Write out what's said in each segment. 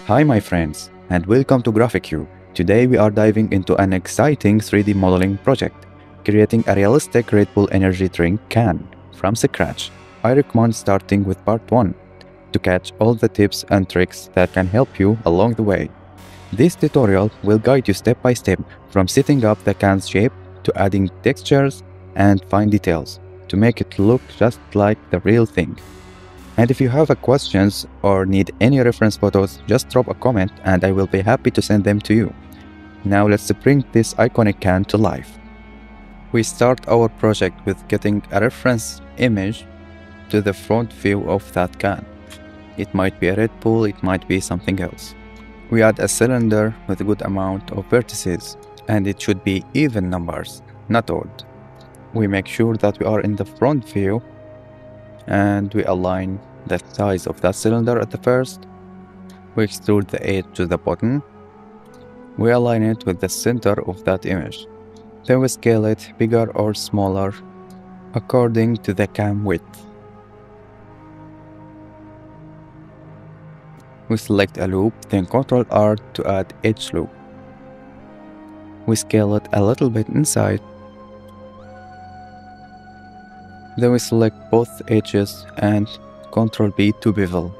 Hi my friends and welcome to GRAPHICUE. Today we are diving into an exciting 3D modeling project, creating a realistic Red Bull energy drink can from scratch. I recommend starting with part 1 to catch all the tips and tricks that can help you along the way. This tutorial will guide you step by step from setting up the can's shape to adding textures and fine details to make it look just like the real thing. And if you have a questions or need any reference photos, just drop a comment and I will be happy to send them to you. Now let's bring this iconic can to life. We start our project with getting a reference image to the front view of that can. It might be a Red Bull, it might be something else. We add a cylinder with a good amount of vertices and it should be even numbers, not odd. We make sure that we are in the front view and we align the size of that cylinder at the first. We extrude the edge to the bottom. We align it with the center of that image. Then we scale it bigger or smaller according to the cam width. We select a loop, then Ctrl R to add edge loop. We scale it a little bit inside then we select both edges and Ctrl B to bevel.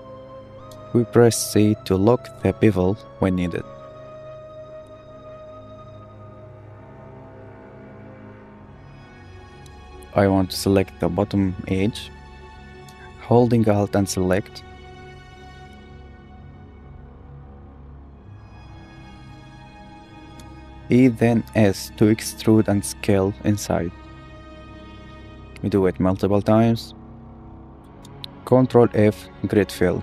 We press C to lock the bevel when needed. I want to select the bottom edge, holding Alt and select. E then S to extrude and scale inside. We do it multiple times. Ctrl F grid fill.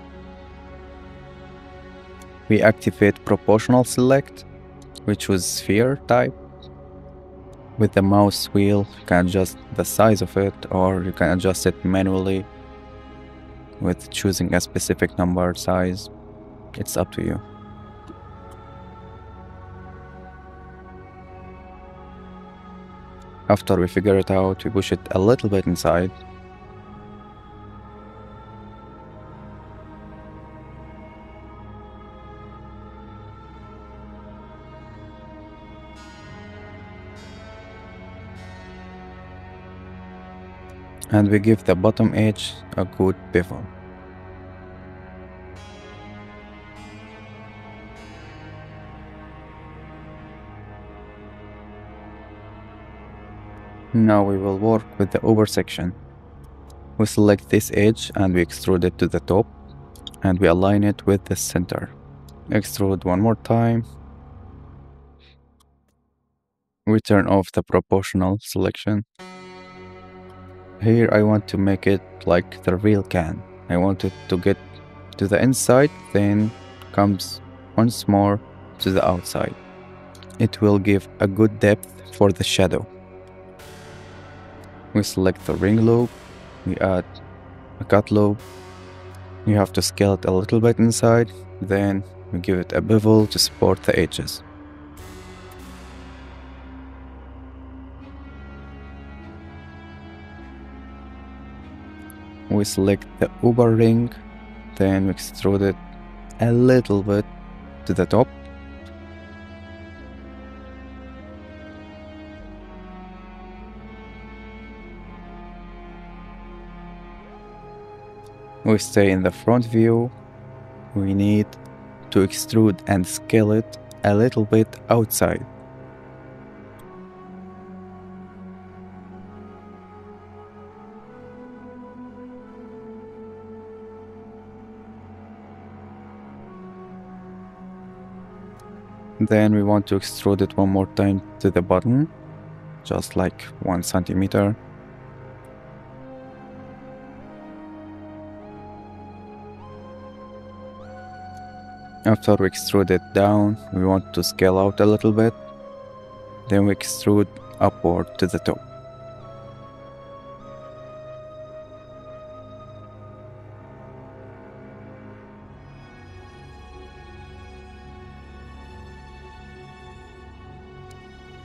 We activate proportional select, which was sphere type. With the mouse wheel, you can adjust the size of it or you can adjust it manually with choosing a specific number size. It's up to you. After we figure it out, we push it a little bit inside. And we give the bottom edge a good bevel. Now we will work with the over section. We select this edge and we extrude it to the top and we align it with the center. Extrude one more time. We turn off the proportional selection. Here I want to make it like the real can. I want it to get to the inside, then comes once more to the outside. It will give a good depth for the shadow. We select the ring loop, we add a cut loop. You have to scale it a little bit inside, then we give it a bevel to support the edges. We select the uber ring, then we extrude it a little bit to the top we stay in the front view, we need to extrude and scale it a little bit outside. Then we want to extrude it one more time to the bottom, just like one centimeter. After we extrude it down, we want to scale out a little bit. Then we extrude upward to the top.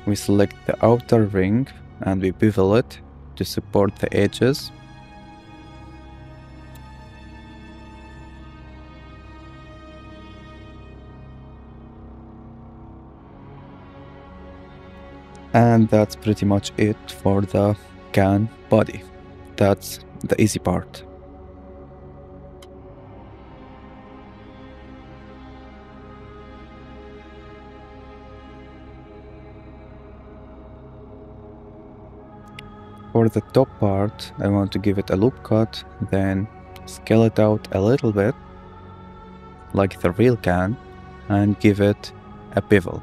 We select the outer ring and we bevel it to support the edges And that's pretty much it for the can body. That's the easy part. For the top part, I want to give it a loop cut, then scale it out a little bit, like the real can, and give it a bevel.